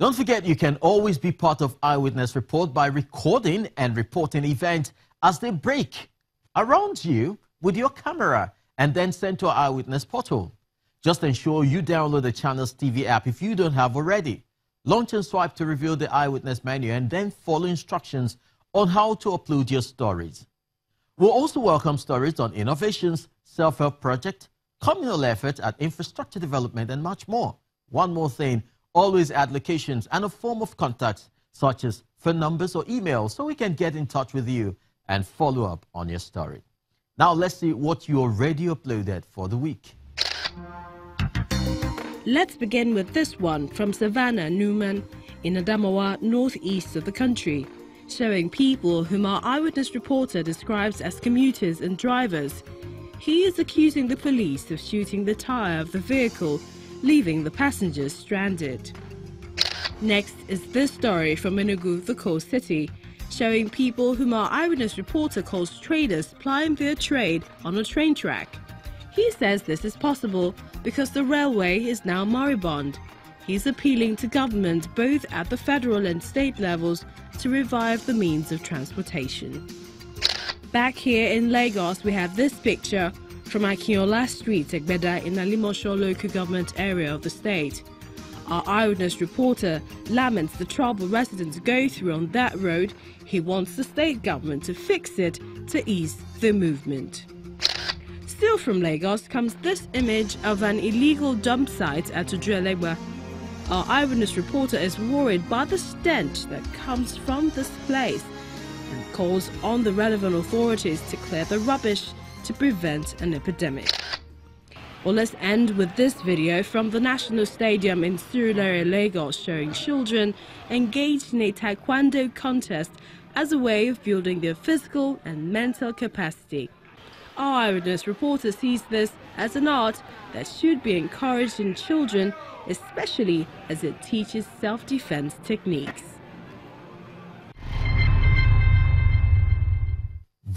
Don't forget you can always be part of Eyewitness Report by recording and reporting events as they break around you with your camera and then send to our Eyewitness portal. Just ensure you download the Channels TV app if you don't have already. Launch and swipe to reveal the Eyewitness menu and then follow instructions on how to upload your stories. We'll also welcome stories on innovations, self-help projects, communal effort at infrastructure development, and much more. One more thing, always add locations and a form of contact, such as phone numbers or emails, so we can get in touch with you and follow up on your story. Now let's see what you already uploaded for the week. Let's begin with this one from Savannah Newman in Adamawa, northeast of the country, showing people whom our eyewitness reporter describes as commuters and drivers. He is accusing the police of shooting the tire of the vehicle, leaving the passengers stranded. Next is this story from Enugu, the Coal City, showing people whom our eyewitness reporter calls traders plying their trade on a train track. He says this is possible because the railway is now moribund. He's appealing to government both at the federal and state levels to revive the means of transportation. Back here in Lagos, we have this picture from Akinola Street, Egbeda, in Alimosho local government area of the state. Our eyewitness reporter laments the trouble residents go through on that road. He wants the state government to fix it to ease the movement. Still from Lagos comes this image of an illegal dump site at Ojuelegba. Our eyewitness reporter is worried by the stench that comes from this place and calls on the relevant authorities to clear the rubbish to prevent an epidemic. Well, let's end with this video from the National Stadium in Surulere, Lagos, showing children engaged in a taekwondo contest as a way of building their physical and mental capacity. Our eyewitness reporter sees this as an art that should be encouraged in children, especially as it teaches self-defense techniques.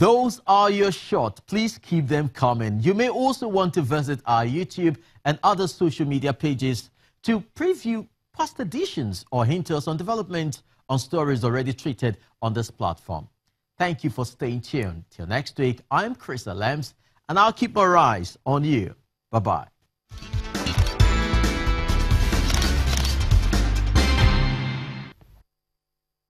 Those are your shots. Please keep them coming. You may also want to visit our YouTube and other social media pages to preview past editions or hint us on development on stories already treated on this platform. Thank you for staying tuned. Till next week, I'm Chris Lambs, and I'll keep my eyes on you. Bye bye.